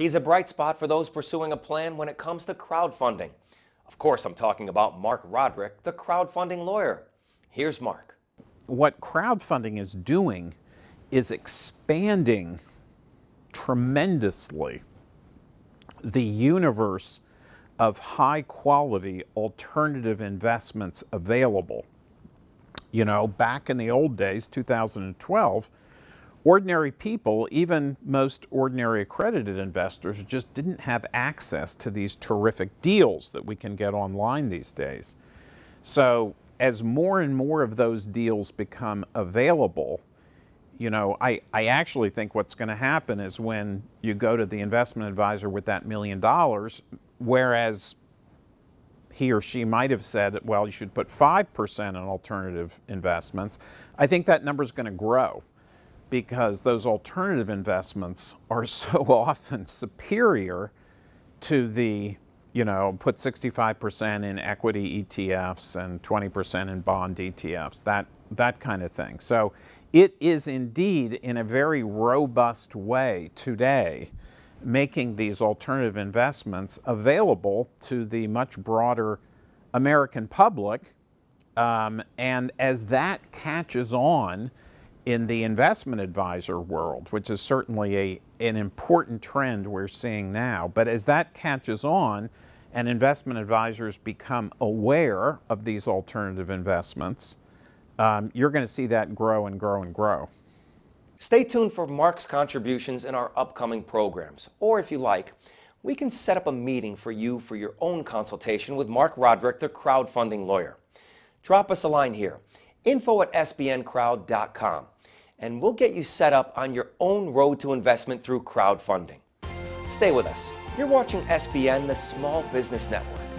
He's a bright spot for those pursuing a plan when it comes to crowdfunding. Of course, I'm talking about Mark Roderick, the crowdfunding lawyer. Here's Mark. What crowdfunding is doing is expanding tremendously the universe of high quality alternative investments available. You know, back in the old days, 2012, ordinary people, even most ordinary accredited investors, just didn't have access to these terrific deals that we can get online these days. So, as more and more of those deals become available, you know, I, I actually think what's going to happen is when you go to the investment advisor with that million dollars, whereas he or she might have said, well, you should put 5% in alternative investments, I think that number is going to grow because those alternative investments are so often superior to the, you know, put 65% in equity ETFs and 20% in bond ETFs, that, that kind of thing. So it is indeed, in a very robust way today, making these alternative investments available to the much broader American public. Um, and as that catches on in the investment advisor world, which is certainly a, an important trend we're seeing now, but as that catches on and investment advisors become aware of these alternative investments, um, you're going to see that grow and grow and grow. Stay tuned for Mark's contributions in our upcoming programs. Or if you like, we can set up a meeting for you for your own consultation with Mark Roderick, the crowdfunding lawyer. Drop us a line here, info at sbncrowd.com, and we'll get you set up on your own road to investment through crowdfunding. Stay with us. You're watching SBN, the Small Business Network.